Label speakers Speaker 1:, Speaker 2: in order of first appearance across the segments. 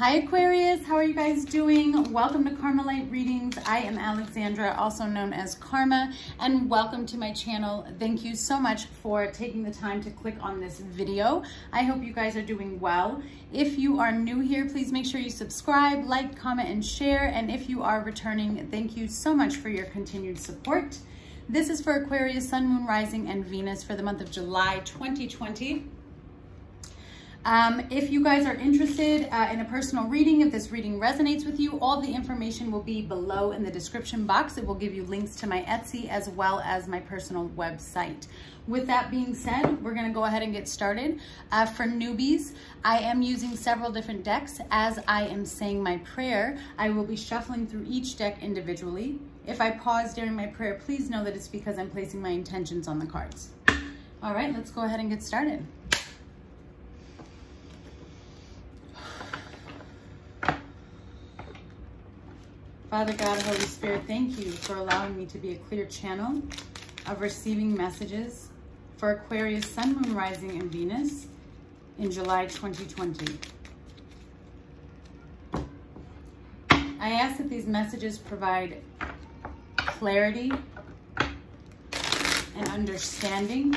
Speaker 1: Hi Aquarius, how are you guys doing? Welcome to Karma Light Readings. I am Alexandra, also known as Karma, and welcome to my channel. Thank you so much for taking the time to click on this video. I hope you guys are doing well. If you are new here, please make sure you subscribe, like, comment, and share. And if you are returning, thank you so much for your continued support. This is for Aquarius, Sun, Moon, Rising, and Venus for the month of July 2020. Um, if you guys are interested uh, in a personal reading, if this reading resonates with you, all the information will be below in the description box. It will give you links to my Etsy as well as my personal website. With that being said, we're gonna go ahead and get started. Uh, for newbies, I am using several different decks. As I am saying my prayer, I will be shuffling through each deck individually. If I pause during my prayer, please know that it's because I'm placing my intentions on the cards. All right, let's go ahead and get started. Father God, Holy Spirit, thank you for allowing me to be a clear channel of receiving messages for Aquarius, Sun, Moon, Rising, and Venus in July 2020. I ask that these messages provide clarity and understanding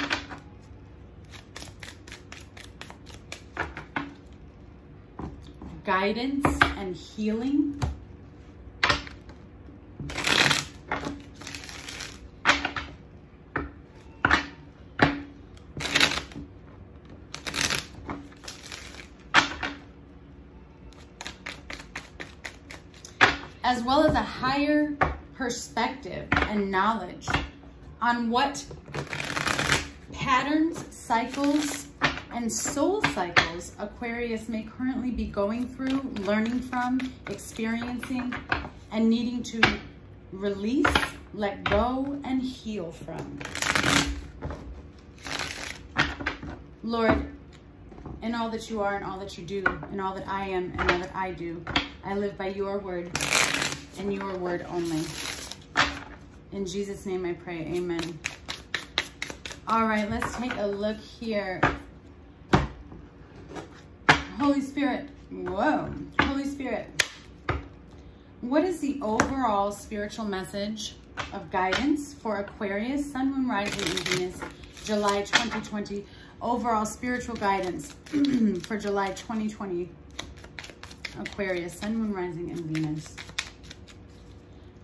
Speaker 1: guidance and healing as well as a higher perspective and knowledge on what patterns, cycles, and soul cycles Aquarius may currently be going through, learning from, experiencing, and needing to release, let go, and heal from. Lord, in all that you are and all that you do, and all that I am and all that I do, I live by your word and your word only. In Jesus' name I pray, amen. All right, let's take a look here. Holy Spirit, whoa, Holy Spirit. What is the overall spiritual message of guidance for Aquarius, Sun, Moon, Rising, and Venus, July 2020? Overall spiritual guidance for July 2020, Aquarius, Sun, Moon, Rising, and Venus.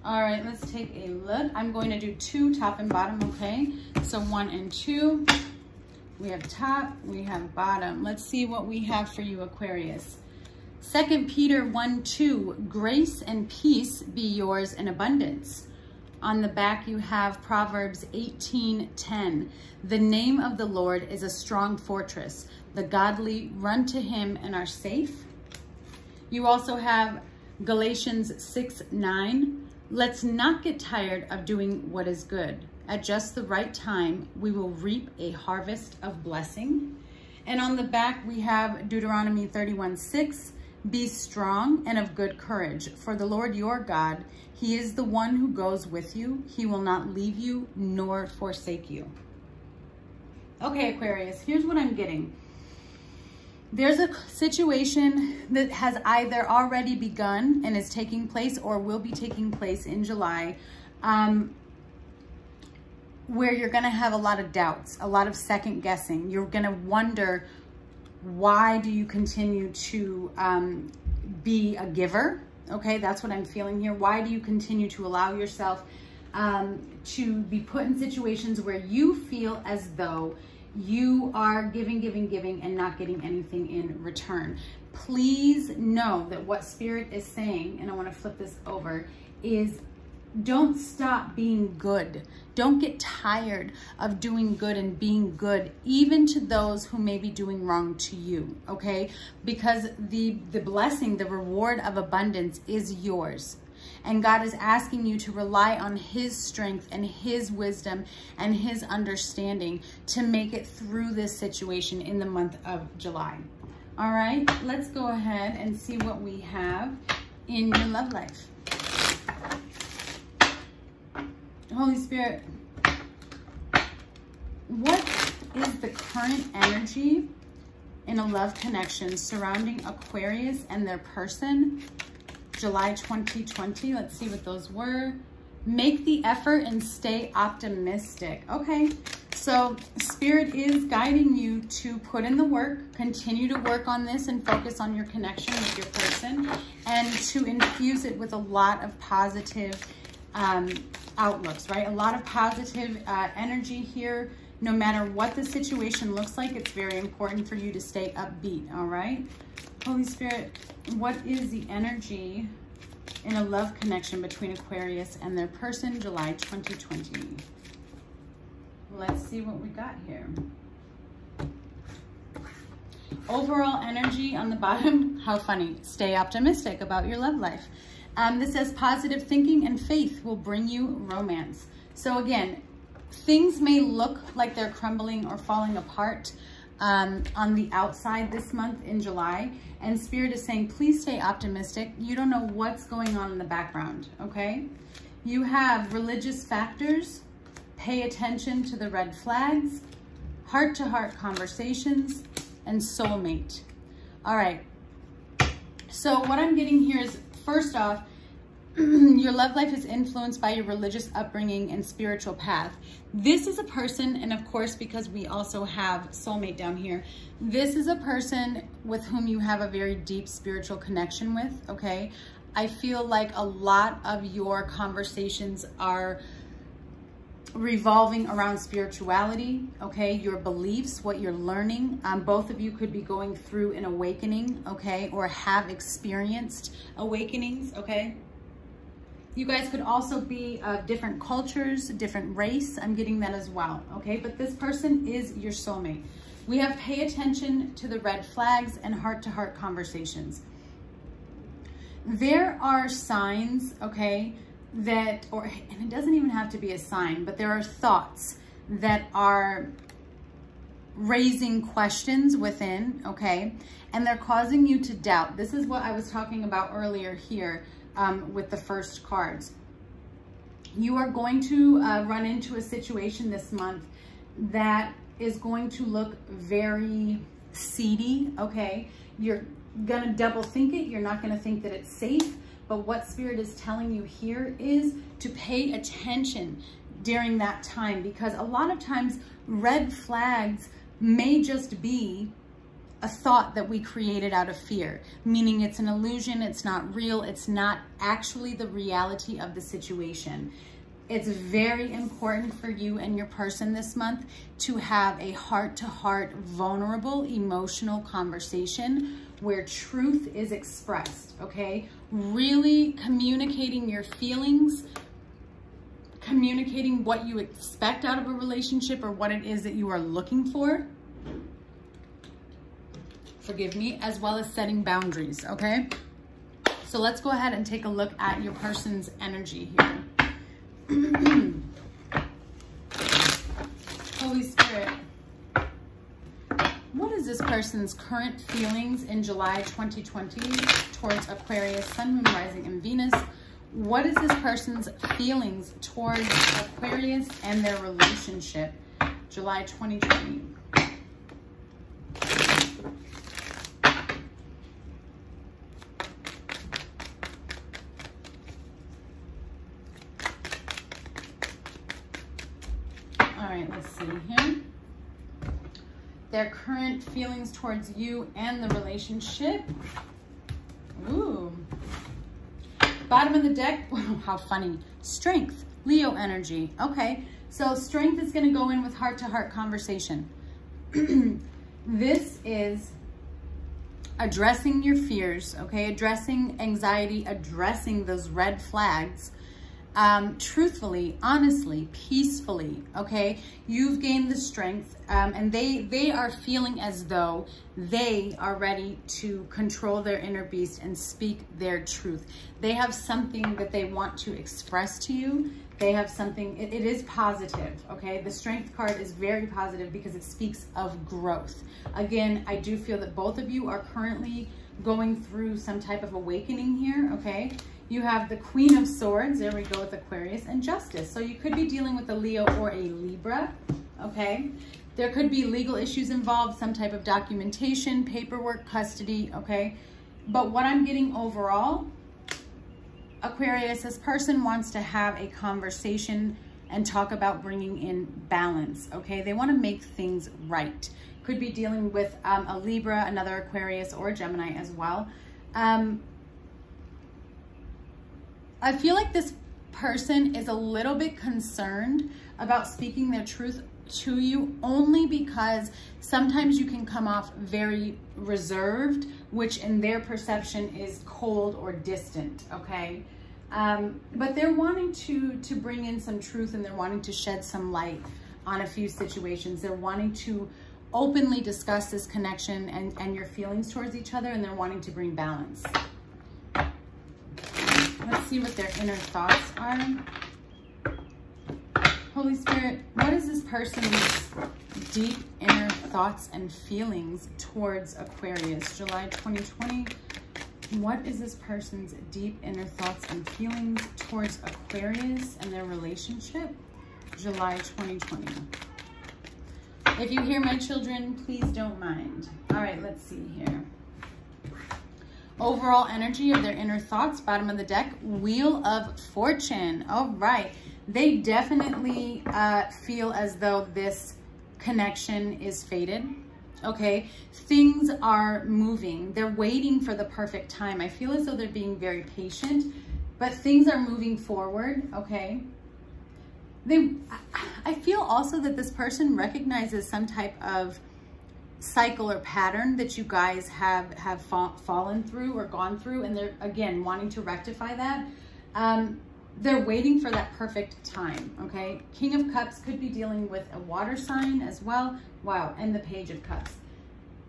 Speaker 1: All right, let's take a look. I'm going to do two top and bottom, okay? So one and two. We have top, we have bottom. Let's see what we have for you, Aquarius. Second Peter 1, 2, grace and peace be yours in abundance. On the back, you have Proverbs 18, 10. The name of the Lord is a strong fortress. The godly run to him and are safe. You also have Galatians 6, 9. Let's not get tired of doing what is good. At just the right time, we will reap a harvest of blessing. And on the back, we have Deuteronomy 31, 6. Be strong and of good courage, for the Lord your God, he is the one who goes with you. He will not leave you nor forsake you. Okay, Aquarius, here's what I'm getting there's a situation that has either already begun and is taking place or will be taking place in July um, where you're going to have a lot of doubts, a lot of second guessing. You're going to wonder, why do you continue to um, be a giver? Okay, that's what I'm feeling here. Why do you continue to allow yourself um, to be put in situations where you feel as though you are giving, giving, giving, and not getting anything in return. Please know that what Spirit is saying, and I want to flip this over, is don't stop being good. Don't get tired of doing good and being good, even to those who may be doing wrong to you, okay? Because the, the blessing, the reward of abundance is yours. And God is asking you to rely on his strength and his wisdom and his understanding to make it through this situation in the month of July. All right, let's go ahead and see what we have in your love life. Holy Spirit, what is the current energy in a love connection surrounding Aquarius and their person, July 2020. Let's see what those were. Make the effort and stay optimistic. Okay, so Spirit is guiding you to put in the work, continue to work on this and focus on your connection with your person and to infuse it with a lot of positive um, outlooks, right? A lot of positive uh, energy here. No matter what the situation looks like, it's very important for you to stay upbeat, all right? Holy Spirit, what is the energy in a love connection between Aquarius and their person, July 2020? Let's see what we got here. Overall energy on the bottom, how funny. Stay optimistic about your love life. Um, this says positive thinking and faith will bring you romance. So again, things may look like they're crumbling or falling apart um, on the outside this month in July. And Spirit is saying, please stay optimistic. You don't know what's going on in the background, okay? You have religious factors. Pay attention to the red flags, heart-to-heart -heart conversations, and soulmate. All right. So what I'm getting here is, first off, your love life is influenced by your religious upbringing and spiritual path. This is a person, and of course, because we also have soulmate down here, this is a person with whom you have a very deep spiritual connection with, okay? I feel like a lot of your conversations are revolving around spirituality, okay? Your beliefs, what you're learning. Um, both of you could be going through an awakening, okay? Or have experienced awakenings, okay? You guys could also be of different cultures, different race. I'm getting that as well, okay? But this person is your soulmate. We have pay attention to the red flags and heart-to-heart -heart conversations. There are signs, okay, that, or, and it doesn't even have to be a sign, but there are thoughts that are raising questions within, okay? And they're causing you to doubt. This is what I was talking about earlier here um, with the first cards. You are going to uh, run into a situation this month that is going to look very seedy, okay? You're gonna double think it. You're not gonna think that it's safe. But what Spirit is telling you here is to pay attention during that time because a lot of times red flags may just be a thought that we created out of fear, meaning it's an illusion, it's not real, it's not actually the reality of the situation. It's very important for you and your person this month to have a heart-to-heart, -heart, vulnerable, emotional conversation where truth is expressed, okay? Really communicating your feelings, communicating what you expect out of a relationship or what it is that you are looking for forgive me, as well as setting boundaries, okay? So let's go ahead and take a look at your person's energy here. Holy Spirit, what is this person's current feelings in July 2020 towards Aquarius, Sun, Moon, Rising, and Venus? What is this person's feelings towards Aquarius and their relationship, July 2020? Their current feelings towards you and the relationship. Ooh. Bottom of the deck, how funny. Strength, Leo energy. Okay, so strength is gonna go in with heart-to-heart -heart conversation. this is addressing your fears, okay? Addressing anxiety, addressing those red flags um, truthfully, honestly, peacefully, okay? You've gained the strength um, and they, they are feeling as though they are ready to control their inner beast and speak their truth. They have something that they want to express to you. They have something, it, it is positive, okay? The strength card is very positive because it speaks of growth. Again, I do feel that both of you are currently going through some type of awakening here, okay? You have the Queen of Swords, there we go with Aquarius, and Justice. So you could be dealing with a Leo or a Libra, okay? There could be legal issues involved, some type of documentation, paperwork, custody, okay? But what I'm getting overall, Aquarius, this person wants to have a conversation and talk about bringing in balance, okay? They want to make things right. Could be dealing with um, a Libra, another Aquarius, or Gemini as well. Um, I feel like this person is a little bit concerned about speaking their truth to you only because sometimes you can come off very reserved, which in their perception is cold or distant, okay? Um, but they're wanting to, to bring in some truth and they're wanting to shed some light on a few situations. They're wanting to openly discuss this connection and, and your feelings towards each other and they're wanting to bring balance. Let's see what their inner thoughts are. Holy Spirit, what is this person's deep inner thoughts and feelings towards Aquarius? July 2020. What is this person's deep inner thoughts and feelings towards Aquarius and their relationship? July 2020. If you hear my children, please don't mind. All right, let's see here. Overall energy of their inner thoughts, bottom of the deck, Wheel of Fortune. All right they definitely uh, feel as though this connection is fated. Okay, things are moving. They're waiting for the perfect time. I feel as though they're being very patient, but things are moving forward. Okay. They, I feel also that this person recognizes some type of cycle or pattern that you guys have have fa fallen through or gone through, and they're again wanting to rectify that. Um, they're waiting for that perfect time, okay? King of Cups could be dealing with a water sign as well. Wow, and the Page of Cups.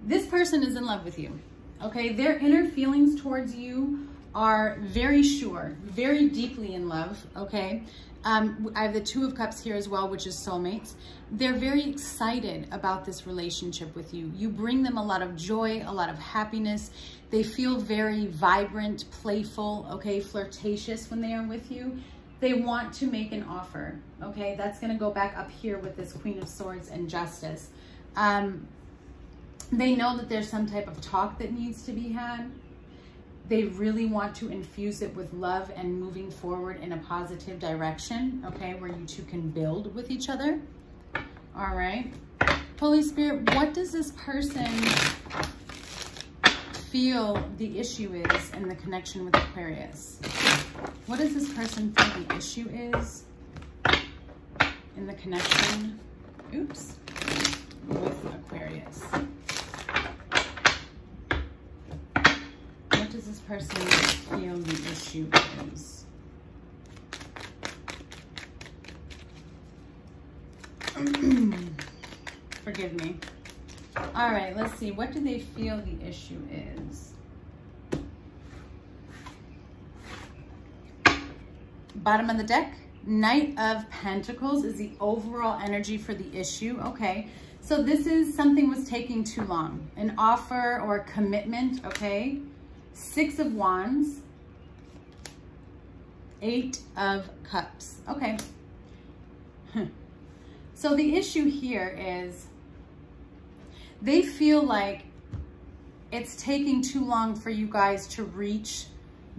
Speaker 1: This person is in love with you, okay? Their inner feelings towards you are very sure, very deeply in love, okay? Um, I have the Two of Cups here as well, which is soulmates. They're very excited about this relationship with you. You bring them a lot of joy, a lot of happiness. They feel very vibrant, playful, okay, flirtatious when they are with you. They want to make an offer, okay? That's going to go back up here with this Queen of Swords and Justice. Um, they know that there's some type of talk that needs to be had they really want to infuse it with love and moving forward in a positive direction, okay, where you two can build with each other. All right. Holy Spirit, what does this person feel the issue is in the connection with Aquarius? What does this person feel the issue is in the connection, oops, with Aquarius? does person feel the issue is? Forgive me. All right, let's see. What do they feel the issue is? Bottom of the deck, Knight of Pentacles is the overall energy for the issue. Okay, so this is something was taking too long. An offer or commitment, okay? Six of Wands, Eight of Cups. Okay. so the issue here is they feel like it's taking too long for you guys to reach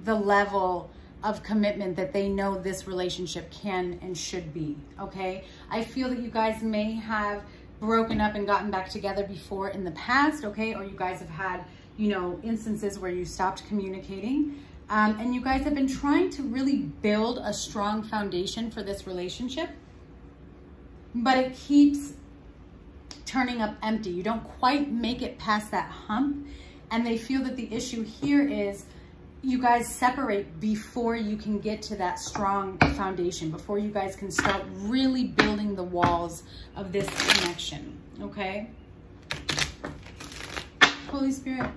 Speaker 1: the level of commitment that they know this relationship can and should be, okay? I feel that you guys may have broken up and gotten back together before in the past, okay? Or you guys have had you know, instances where you stopped communicating. Um, and you guys have been trying to really build a strong foundation for this relationship, but it keeps turning up empty. You don't quite make it past that hump. And they feel that the issue here is you guys separate before you can get to that strong foundation, before you guys can start really building the walls of this connection, okay? Holy Spirit.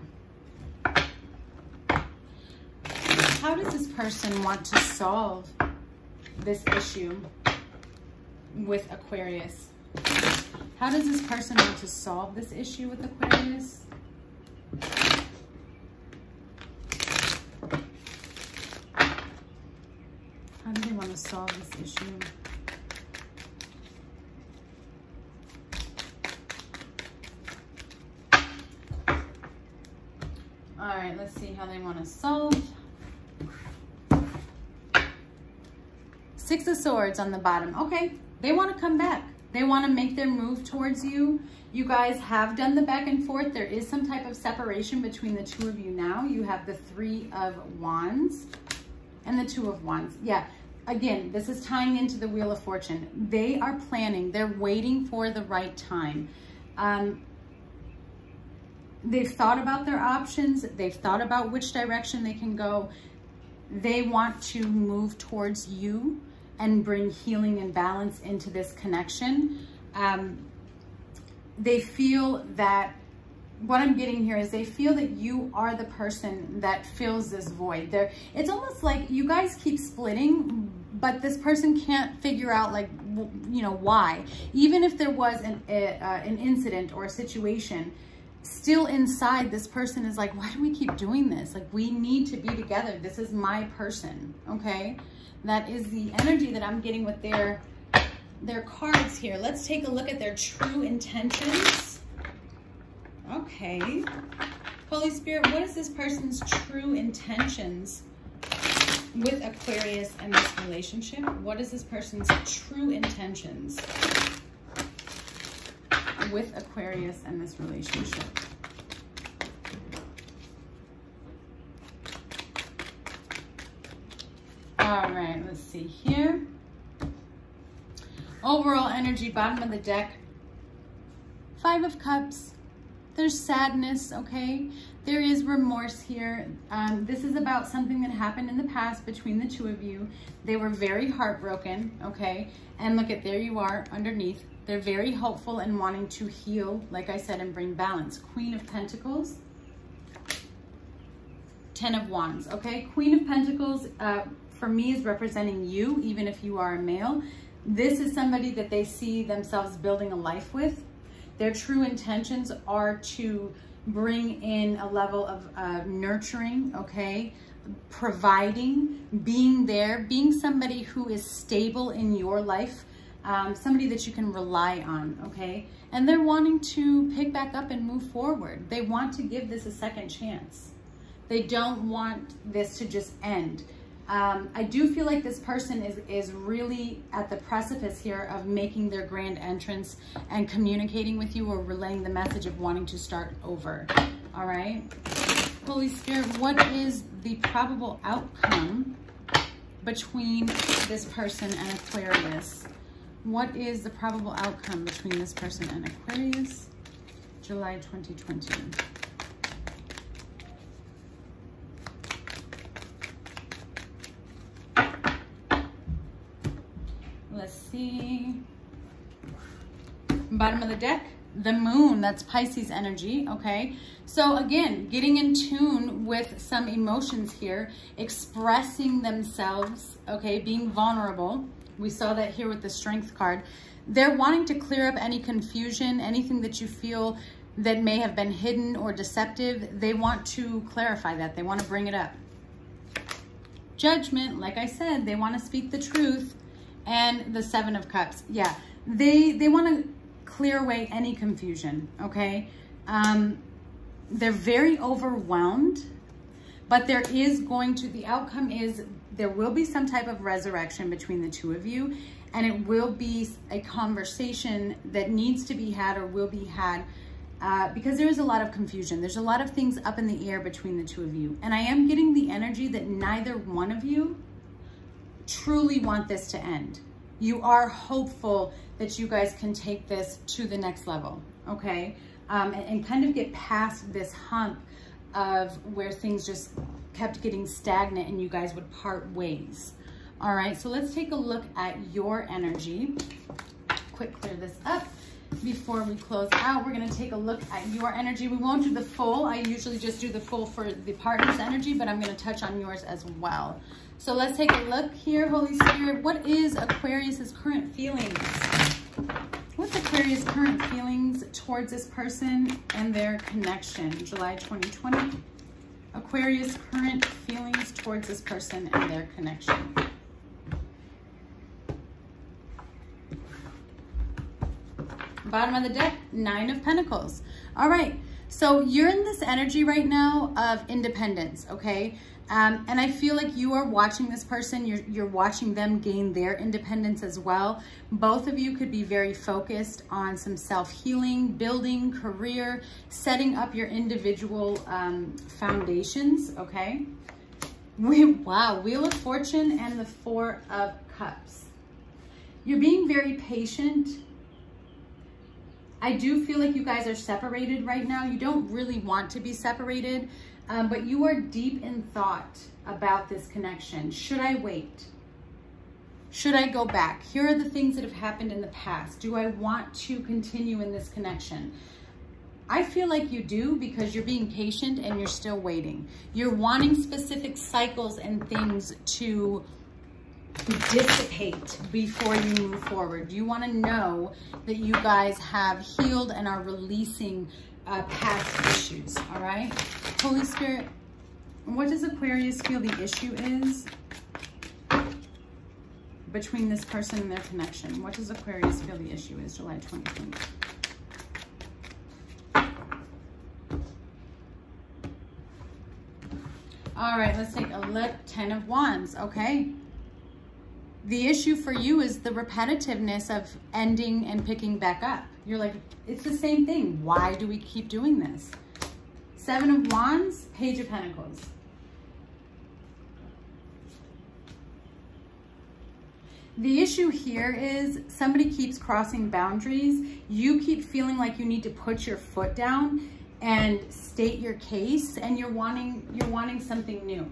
Speaker 1: how does this person want to solve this issue with Aquarius? How does this person want to solve this issue with Aquarius? How do they want to solve this issue? See how they want to solve. Six of Swords on the bottom. Okay, they want to come back. They want to make their move towards you. You guys have done the back and forth. There is some type of separation between the two of you now. You have the Three of Wands and the Two of Wands. Yeah, again, this is tying into the Wheel of Fortune. They are planning. They're waiting for the right time. Um, they've thought about their options. They've thought about which direction they can go. They want to move towards you and bring healing and balance into this connection. Um, they feel that what I'm getting here is they feel that you are the person that fills this void. There, it's almost like you guys keep splitting, but this person can't figure out like, you know, why. Even if there was an, a, uh, an incident or a situation, still inside this person is like, why do we keep doing this? Like we need to be together. This is my person, okay? That is the energy that I'm getting with their, their cards here. Let's take a look at their true intentions. Okay. Holy Spirit, what is this person's true intentions with Aquarius and this relationship? What is this person's true intentions with Aquarius and this relationship? All right, let's see here. Overall energy, bottom of the deck. Five of Cups. There's sadness, okay? There is remorse here. Um, this is about something that happened in the past between the two of you. They were very heartbroken, okay? And look at, there you are underneath. They're very hopeful and wanting to heal, like I said, and bring balance. Queen of Pentacles. Ten of Wands, okay? Queen of Pentacles, uh, for me is representing you, even if you are a male. This is somebody that they see themselves building a life with. Their true intentions are to bring in a level of uh, nurturing, okay? Providing, being there, being somebody who is stable in your life, um, somebody that you can rely on, okay? And they're wanting to pick back up and move forward. They want to give this a second chance. They don't want this to just end. Um, I do feel like this person is, is really at the precipice here of making their grand entrance and communicating with you or relaying the message of wanting to start over. All right. Holy Spirit, what is the probable outcome between this person and Aquarius? What is the probable outcome between this person and Aquarius? July 2020. Let's see. Bottom of the deck, the moon, that's Pisces energy, okay? So again, getting in tune with some emotions here, expressing themselves, okay, being vulnerable. We saw that here with the strength card. They're wanting to clear up any confusion, anything that you feel that may have been hidden or deceptive. They want to clarify that. They want to bring it up. Judgment, like I said, they want to speak the truth and the Seven of Cups. Yeah, they, they want to clear away any confusion, okay? Um, they're very overwhelmed, but there is going to, the outcome is there will be some type of resurrection between the two of you, and it will be a conversation that needs to be had or will be had uh, because there is a lot of confusion. There's a lot of things up in the air between the two of you. And I am getting the energy that neither one of you truly want this to end. You are hopeful that you guys can take this to the next level, okay? Um, and, and kind of get past this hump of where things just kept getting stagnant and you guys would part ways. All right, so let's take a look at your energy. Quick clear this up before we close out. We're gonna take a look at your energy. We won't do the full. I usually just do the full for the partner's energy, but I'm gonna touch on yours as well. So let's take a look here, Holy Spirit. What is Aquarius's current feelings? What's Aquarius' current feelings towards this person and their connection? July 2020. Aquarius' current feelings towards this person and their connection. Bottom of the deck, Nine of Pentacles. All right, So you're in this energy right now of independence, okay? Um, and I feel like you are watching this person, you're, you're watching them gain their independence as well. Both of you could be very focused on some self-healing, building, career, setting up your individual um, foundations, okay? We, wow, Wheel of Fortune and the Four of Cups. You're being very patient. I do feel like you guys are separated right now. You don't really want to be separated. Um, but you are deep in thought about this connection. Should I wait? Should I go back? Here are the things that have happened in the past. Do I want to continue in this connection? I feel like you do because you're being patient and you're still waiting. You're wanting specific cycles and things to dissipate before you move forward. You want to know that you guys have healed and are releasing uh, past issues, all right? Holy Spirit, what does Aquarius feel the issue is between this person and their connection? What does Aquarius feel the issue is July 2020? All right, let's take a look. Ten of Wands, okay? The issue for you is the repetitiveness of ending and picking back up. You're like, it's the same thing. Why do we keep doing this? Seven of Wands, Page of Pentacles. The issue here is somebody keeps crossing boundaries. You keep feeling like you need to put your foot down and state your case and you're wanting you're wanting something new.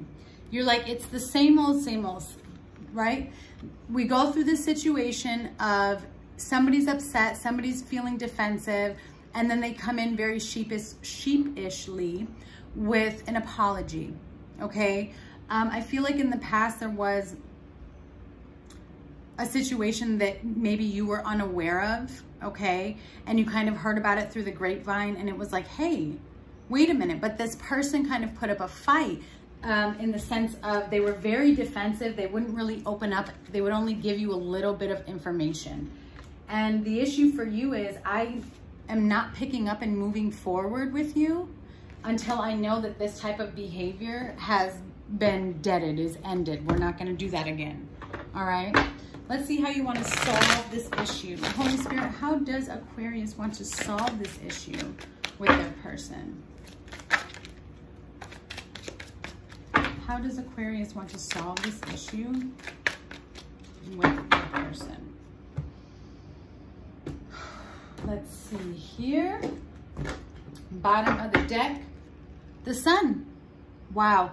Speaker 1: You're like it's the same old same old, right? We go through this situation of somebody's upset, somebody's feeling defensive, and then they come in very sheepish, sheepishly with an apology, okay? Um, I feel like in the past there was a situation that maybe you were unaware of, okay? And you kind of heard about it through the grapevine and it was like, hey, wait a minute, but this person kind of put up a fight um, in the sense of they were very defensive. They wouldn't really open up. They would only give you a little bit of information. And the issue for you is I am not picking up and moving forward with you until I know that this type of behavior has been deaded, is ended. We're not gonna do that again, all right? Let's see how you wanna solve this issue. Holy Spirit, how does Aquarius want to solve this issue with their person? How does Aquarius want to solve this issue with their person? Let's see here. Bottom of the deck, the sun. Wow.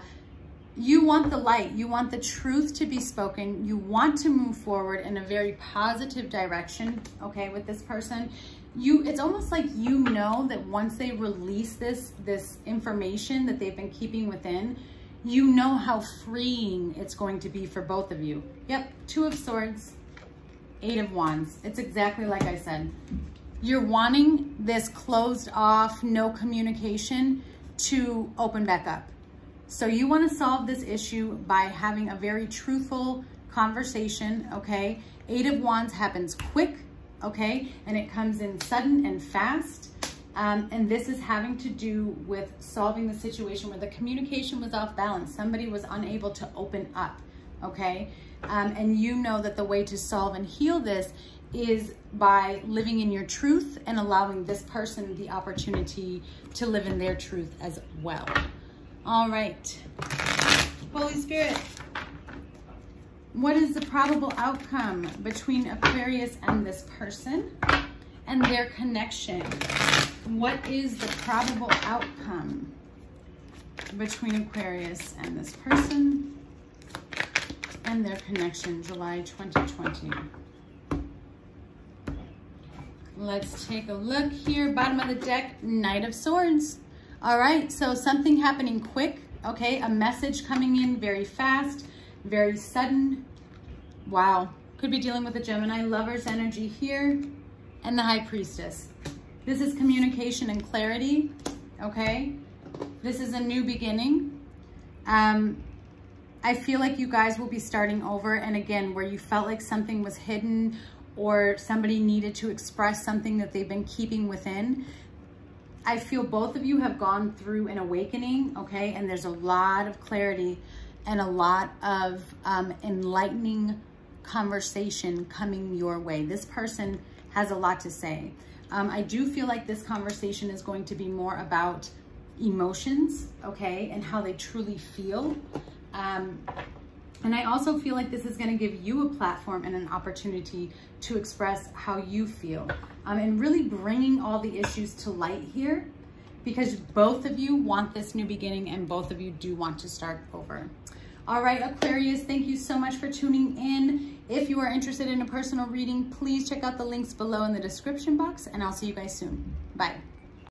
Speaker 1: You want the light. You want the truth to be spoken. You want to move forward in a very positive direction, okay, with this person. You, it's almost like you know that once they release this, this information that they've been keeping within, you know how freeing it's going to be for both of you. Yep, Two of Swords, Eight of Wands. It's exactly like I said you're wanting this closed off, no communication to open back up. So you want to solve this issue by having a very truthful conversation, okay? Eight of Wands happens quick, okay? And it comes in sudden and fast. Um, and this is having to do with solving the situation where the communication was off balance. Somebody was unable to open up, okay? Um, and you know that the way to solve and heal this is by living in your truth and allowing this person the opportunity to live in their truth as well. All right. Holy Spirit, what is the probable outcome between Aquarius and this person and their connection? What is the probable outcome between Aquarius and this person and their connection, July 2020? Let's take a look here. Bottom of the deck, Knight of Swords. All right, so something happening quick, okay? A message coming in very fast, very sudden. Wow, could be dealing with a Gemini lover's energy here and the High Priestess. This is communication and clarity, okay? This is a new beginning. Um, I feel like you guys will be starting over. And again, where you felt like something was hidden or somebody needed to express something that they've been keeping within. I feel both of you have gone through an awakening, okay? And there's a lot of clarity and a lot of um, enlightening conversation coming your way. This person has a lot to say. Um, I do feel like this conversation is going to be more about emotions, okay, and how they truly feel. Um, and I also feel like this is going to give you a platform and an opportunity to express how you feel um, and really bringing all the issues to light here because both of you want this new beginning and both of you do want to start over. All right, Aquarius, thank you so much for tuning in. If you are interested in a personal reading, please check out the links below in the description box and I'll see you guys soon. Bye.